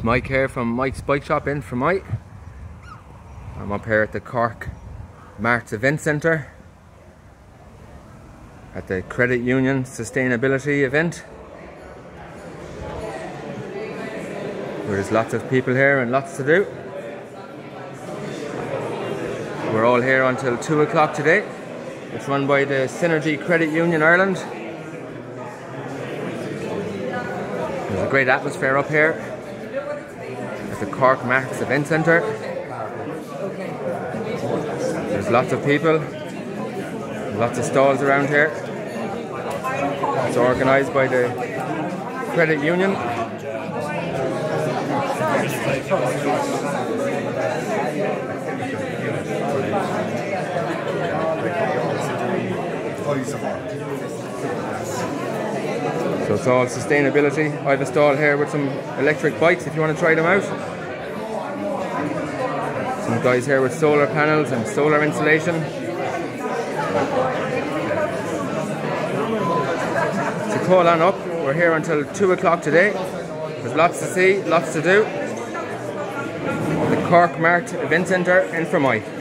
It's Mike here from Mike's Bike Shop in Fermoy. I'm up here at the Cork Marts Event Centre at the Credit Union Sustainability event. There's lots of people here and lots to do. We're all here until 2 o'clock today. It's run by the Synergy Credit Union Ireland. There's a great atmosphere up here the Cork Marts Event Centre. There's lots of people, lots of stalls around here. It's organised by the Credit Union. So it's all sustainability. I have a stall here with some electric bikes if you want to try them out. Some guys here with solar panels and solar insulation. So call on up. We're here until 2 o'clock today. There's lots to see, lots to do. The Cork Mart Event Centre in Fermoy.